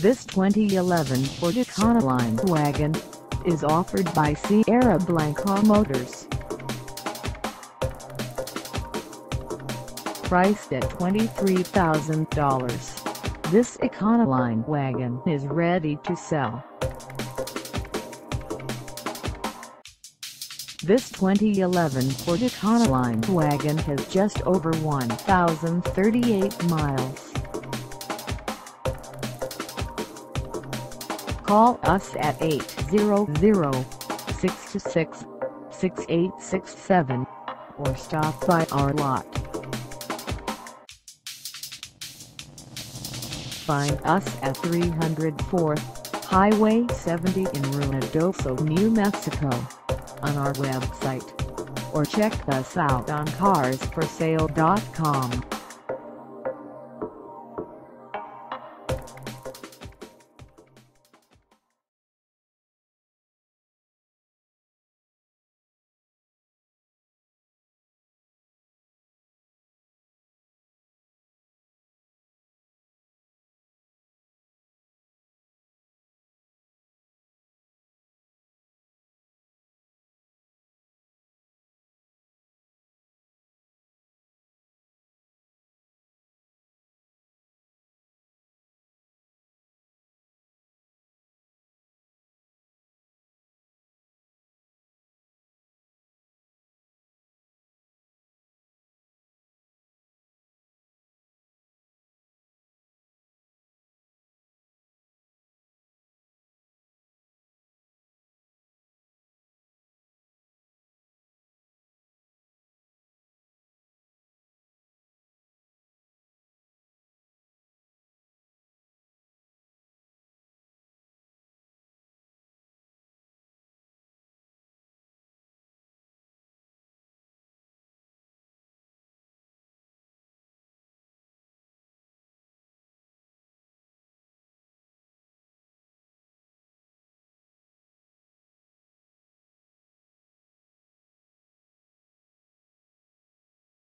This 2011 Ford Econoline wagon is offered by Sierra Blanca Motors. Priced at $23,000, this Econoline wagon is ready to sell. This 2011 Ford Econoline wagon has just over 1,038 miles. Call us at 800-626-6867 or stop by our lot. Find us at 304th Highway 70 in Ruidoso, New Mexico on our website or check us out on carsforsale.com.